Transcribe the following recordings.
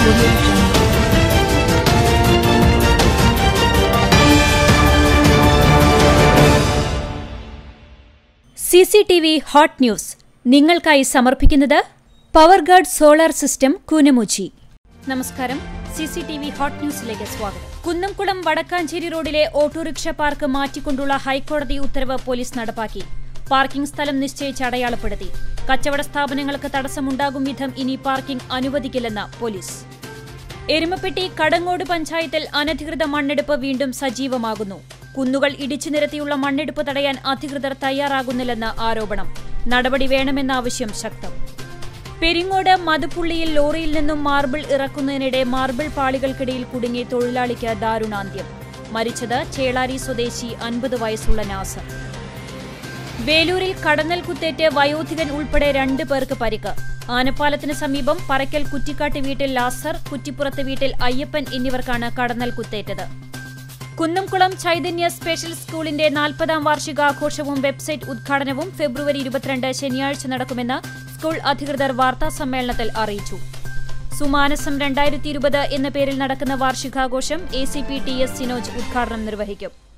C C T V hot news. നിങ്ങൾക്കായി സമർപ്പിക്കുന്നത് power guard solar system Koonamoochi. നമസ്കാരം. C C T V hot ന്യൂസിലേക്ക് സ്വാഗതം. കുന്നംകുളം വടക്കാഞ്ചേരി റോഡിലെ ഓട്ടോറിക്ഷ പാർക്ക് മാറ്റിക്കൊണ്ടുള്ള ഹൈക്കോടതി ഉത്തരവ് പോലീസ് നടപ്പാക്കി. പാർക്കിംഗ് സ്ഥലം നിശ്ചയിച്ച് അടയാളപ്പെടുത്തി. കച്ചവട സ്ഥാപനങ്ങൾക്ക് തടസ്സമുണ്ടാകും വിധം ഇനി പാർക്കിംഗ് അനുവദിക്കില്ലെന്ന് പോലീസ്. എരുമപ്പെട്ടി കടങ്ങോട് പഞ്ചായത്തിൽ അനധികൃത മണ്ണെടുപ്പ് വീണ്ടും സജീവമാകുന്നു. കുന്നുകൾ ഇടിച്ചു നിരത്തിയുള്ള മണ്ണെടുപ്പ് തടയാൻ അധികൃതർ തയ്യാറാകുന്നില്ലെന്ന് ആരോപണം. നടപടി വേണമെന്ന ആവശ്യം ശക്തം. പെരിങ്ങോട് മതുപ്പുള്ളിയിൽ ലോറിയിൽ നിന്നും മാർബിൾ ഇറക്കുന്നതിനിടെ മാർബിൾ പാളികൾക്കിടയിൽ കുടുങ്ങി തൊഴിലാളിക്ക് ദാരുണാന്ത്യം. മരിച്ചത് ചേളാരി സ്വദേശി അൻപത് വയസ്സുള്ള നാസർ. വേലൂരിൽ കടന്നൽ കുത്തേറ്റ് വയോധികൻ ഉൾപ്പെടെ രണ്ട് പേർക്ക് പരിക്ക്. ആനപ്പാലത്തിന് സമീപം പറക്കൽ കുറ്റിക്കാട്ട് വീട്ടിൽ ലാസർ കുറ്റിപ്പുറത്ത് വീട്ടിൽ അയ്യപ്പൻ എന്നിവർക്കാണ് കടന്നൽ കുത്തേറ്റത്. കുന്നംകുളം ചൈതന്യ സ്പെഷ്യൽ സ്കൂളിന്റെ നാൽപ്പതാം വാർഷികാഘോഷവും വെബ്സൈറ്റ് ഉദ്ഘാടനവും ഫെബ്രുവരി ഇരുപത്തിരണ്ട് ശനിയാഴ്ച നടക്കുമെന്ന് സ്കൂൾ അധികൃതർ വാർത്താ സമ്മേളനത്തിൽ അറിയിച്ചു. സുമാനസം രണ്ടായിരത്തി ഇരുപത് എന്ന പേരിൽ നടക്കുന്ന വാർഷികാഘോഷം A C P T S Sinoj ഉദ്ഘാടനം നിർവഹിക്കും.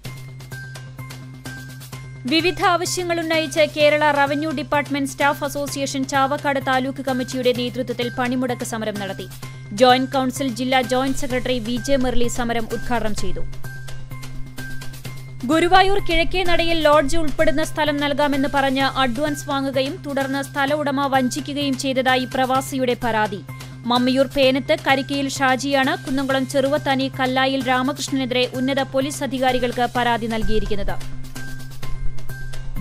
വിവിധ ആവശ്യങ്ങൾ ഉന്നയിച്ച് Kerala revenue department staff association Chavakkad taluk കമ്മിറ്റിയുടെ നേതൃത്വത്തിൽ പണിമുടക്ക് സമരം നടത്തി. ജോയിന്റ് കൌൺസിൽ ജില്ലാ joint secretary V J Murali സമരം ഉദ്ഘാടനം ചെയ്തു. ഗുരുവായൂർ കിഴക്കേ നടയിൽ ലോഡ്ജ് ഉൾപ്പെടുന്ന സ്ഥലം നൽകാമെന്ന് പറഞ്ഞ് അഡ്വാൻസ് വാങ്ങുകയും തുടർന്ന് സ്ഥല ഉടമ വഞ്ചിക്കുകയും ചെയ്തതായി പ്രവാസിയുടെ പരാതി. മമ്മിയൂർ പേനത്ത് കരിക്കയിൽ ഷാജിയാണ് കുന്നംകുളം ചെറുവത്താനി കല്ലായിൽ രാമകൃഷ്ണനെതിരെ ഉന്നത പോലീസ് അധികാരികൾക്ക് പരാതി നൽകിയിരിക്കുന്നത്.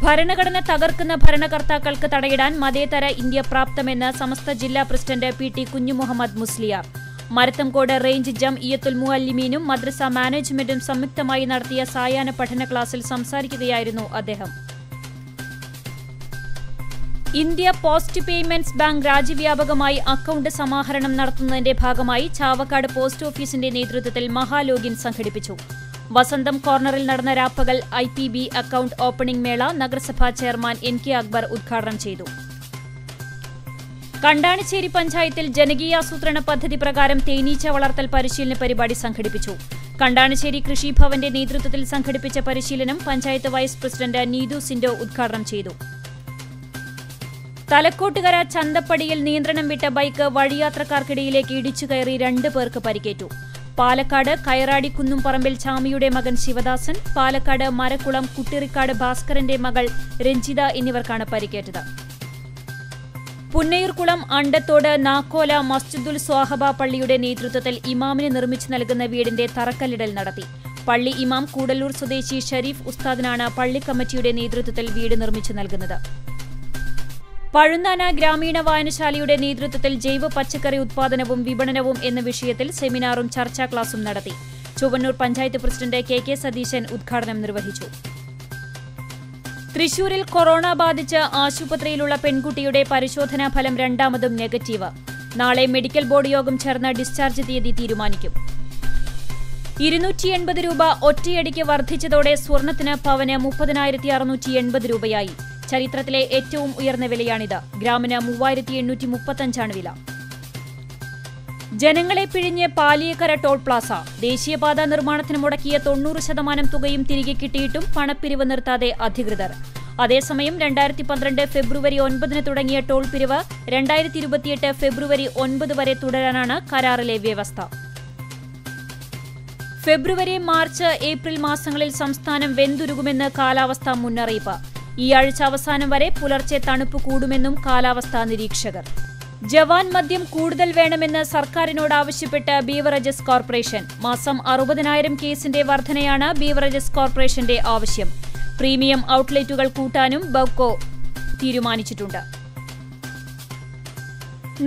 ഭരണഘടന തകർക്കുന്ന ഭരണകർത്താക്കൾക്ക് തടയിടാൻ മതേതര ഇന്ത്യ പ്രാപ്തമെന്ന് സമസ്ത ജില്ലാ president P T Kunhumuhammad Musliyar. Marathamcode range ജം ഇയത്തുൽ മുഅല്ലിമീനും മദ്രസ മാനേജ്മെന്റും സംയുക്തമായി നടത്തിയ സായാഹ്ന പഠന ക്ലാസിൽ സംസാരിക്കുകയായിരുന്നു അദ്ദേഹം. ഇന്ത്യ പോസ്റ്റ് പേയ്മെന്റ്സ് ബാങ്ക് രാജ്യവ്യാപകമായി അക്കൌണ്ട് സമാഹരണം നടത്തുന്നതിന്റെ ഭാഗമായി ചാവക്കാട് പോസ്റ്റ് ഓഫീസിന്റെ നേതൃത്വത്തിൽ മഹാലോഗിൻ സംഘടിപ്പിച്ചു. വസന്തം കോർണറിൽ നടന്ന രാപ്പകൽ I P B account opening മേള നഗരസഭാ ചെയർമാൻ എൻ കെ അക്ബർ ഉദ്ഘാടനം ചെയ്തു. കണ്ടാണിശ്ശേരി പഞ്ചായത്തിൽ ജനകീയാസൂത്രണ പദ്ധതി പ്രകാരം തേനീച്ച വളർത്തൽ പരിശീലന പരിപാടി സംഘടിപ്പിച്ചു. കണ്ടാണിശ്ശേരി കൃഷിഭവന്റെ നേതൃത്വത്തിൽ സംഘടിപ്പിച്ച പരിശീലനം പഞ്ചായത്ത് വൈസ് പ്രസിഡന്റ് നീതു സിൻഡോ ഉദ്ഘാടനം ചെയ്തു. തലക്കോട്ടുകര ചന്തപ്പടിയിൽ നിയന്ത്രണം വിട്ട ബൈക്ക് വഴിയാത്രക്കാർക്കിടയിലേക്ക് ഇടിച്ചു കയറി രണ്ട് പേർക്ക് പരിക്കേറ്റു. പാലക്കാട് കയറാടി കുന്നുംപറമ്പിൽ ചാമിയുടെ മകൻ ശിവദാസൻ പാലക്കാട് മരക്കുളം കുട്ടിറിക്കാട് ഭാസ്കരന്റെ മകൾ രഞ്ജിത എന്നിവർക്കാണ് പരിക്കേറ്റത്. പുന്നയൂർകുളം അണ്ടത്തോട് നാക്കോല മസ്ജിദുൽ സ്വാഹബ പള്ളിയുടെ നേതൃത്വത്തിൽ ഇമാമിന് നിർമ്മിച്ചു നൽകുന്ന വീടിന്റെ തറക്കല്ലിടൽ നടത്തി. പള്ളി ഇമാം കൂടല്ലൂർ സ്വദേശി ഷരീഫ് ഉസ്താദിനാണ് പള്ളി കമ്മിറ്റിയുടെ നേതൃത്വത്തിൽ വീട് നിർമ്മിച്ചു നൽകുന്നത്. പഴുന്നാന ഗ്രാമീണ വായനശാലയുടെ നേതൃത്വത്തിൽ ജൈവ പച്ചക്കറി ഉത്പാദനവും വിപണനവും എന്ന വിഷയത്തിൽ സെമിനാറും ചർച്ചാ ക്ലാസും നടത്തി. Chuvannur panchayat president K K Satheesan ഉദ്ഘാടനം നിർവഹിച്ചു. തൃശൂരിൽ കൊറോണ ബാധിച്ച് ആശുപത്രിയിലുള്ള പെൺകുട്ടിയുടെ പരിശോധനാ ഫലം രണ്ടാമതും നെഗറ്റീവ്. നാളെ മെഡിക്കൽ ബോർഡ് യോഗം ചേർന്ന് ഡിസ്ചാർജ് തീയതി തീരുമാനിക്കും. ഇരുന്നൂറ്റി എൺപത് രൂപ ഒറ്റയടിക്ക് വർദ്ധിച്ചതോടെ സ്വർണത്തിന് പവന് മുപ്പതിനായിരത്തി അറുന്നൂറ്റി എൺപത് രൂപയായി. ചരിത്രത്തിലെ ഏറ്റവും ഉയർന്ന വിലയാണിത്. ഗ്രാമിന് മൂവായിരത്തി എണ്ണൂറ്റി മുപ്പത്തഞ്ചാണ് വില. ജനങ്ങളെ പിഴിഞ്ഞ് പാലിയക്കര ടോൾ പ്ലാസ. ദേശീയപാത നിർമ്മാണത്തിന് മുടക്കിയ തൊണ്ണൂറ് ശതമാനം തുകയും തിരികെ കിട്ടിയിട്ടും പണപ്പിരിവ് നിർത്താതെ അധികൃതർ. അതേസമയം രണ്ടായിരത്തി പന്ത്രണ്ട് ഫെബ്രുവരി ഒൻപതിന് തുടങ്ങിയ ടോൾ പിരിവ് രണ്ടായിരത്തി ഇരുപത്തിയെട്ട് ഫെബ്രുവരി ഒൻപത് വരെ തുടരാനാണ് കരാറിലെ വ്യവസ്ഥ. ഫെബ്രുവരി മാർച്ച് ഏപ്രിൽ മാസങ്ങളിൽ സംസ്ഥാനം വെന്തുരുകുമെന്ന് കാലാവസ്ഥാ മുന്നറിയിപ്പ്. ഈ ആഴ്ച അവസാനം വരെ പുലർച്ചെ തണുപ്പ് കൂടുമെന്നും കാലാവസ്ഥാ നിരീക്ഷകർ. ജവാൻ മദ്യം കൂടുതൽ വേണമെന്ന് സർക്കാരിനോട് ആവശ്യപ്പെട്ട് ബീവറേജസ് കോർപ്പറേഷൻ. മാസം അറുപതിനായിരം കേസിന്റെ വർധനയാണ് ബീവറേജസ് കോർപ്പറേഷന്റെ ആവശ്യം. പ്രീമിയം ഔട്ട്ലെറ്റുകൾ കൂട്ടാനും ബവ്കോ തീരുമാനിച്ചിട്ടുണ്ട്.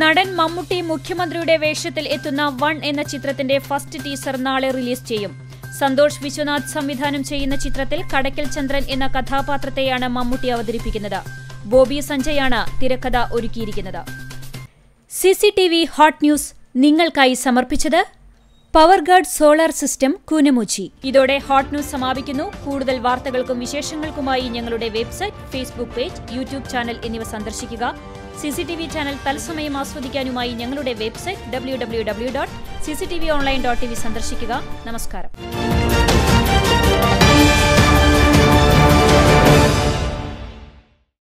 നടൻ മമ്മൂട്ടി മുഖ്യമന്ത്രിയുടെ വേഷത്തിൽ എത്തുന്ന വൺ എന്ന ചിത്രത്തിന്റെ ഫസ്റ്റ് ടീസർ നാളെ റിലീസ് ചെയ്യും. സന്തോഷ് വിശ്വനാഥ് സംവിധാനം ചെയ്യുന്ന ചിത്രത്തിൽ കടക്കൽ ചന്ദ്രൻ എന്ന കഥാപാത്രത്തെയാണ് മമ്മൂട്ടി അവതരിപ്പിക്കുന്നത്. ബോബി സഞ്ജയാണ് തിരക്കഥ ഒരുക്കിയിരിക്കുന്നത്. സിസിടിവി ഹോട്ട് ന്യൂസ് നിങ്ങൾക്കായി സമർപ്പിച്ചത് power guard solar system Koonamoochi. ഇതോടെ ഹോട്ട് ന്യൂസ് സമാപിക്കുന്നു. കൂടുതൽ വാർത്തകൾക്കും വിശേഷങ്ങൾക്കുമായി ഞങ്ങളുടെ website Facebook page YouTube channel എന്നിവ സന്ദർശിക്കുക. സിസിടിവി ചാനൽ തത്സമയം ആസ്വദിക്കാനുമായി ഞങ്ങളുടെ website W W W dot C C T V online dot T V സന്ദർശിക്കുക. നമസ്കാരം.